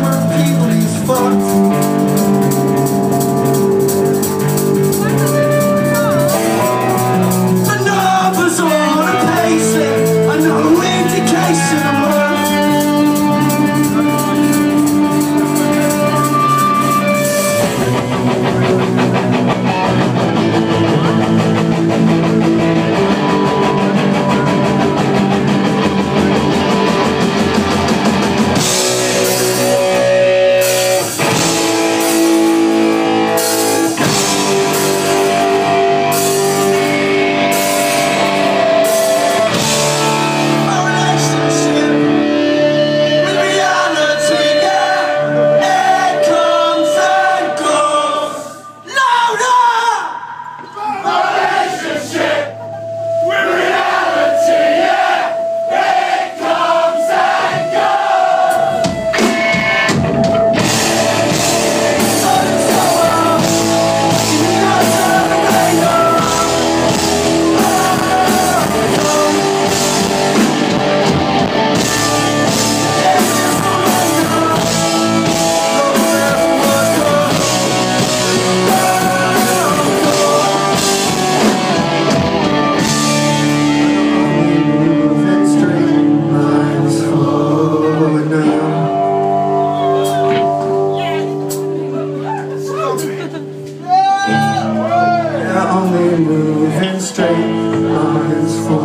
be only moving straight lines. his.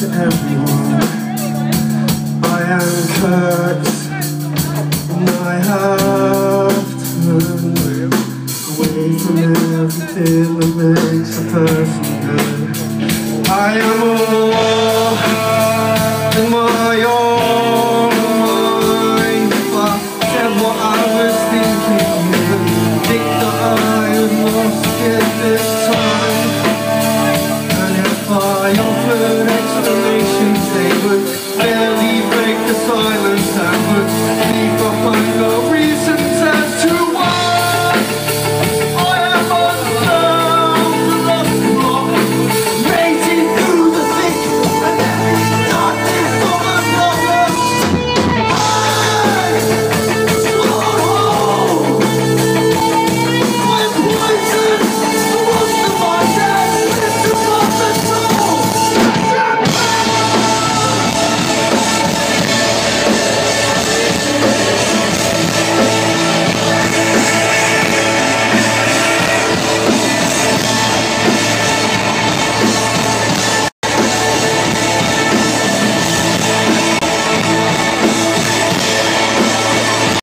to everyone I am cursed And I have turned Away from everything that makes a person good I am all In my own.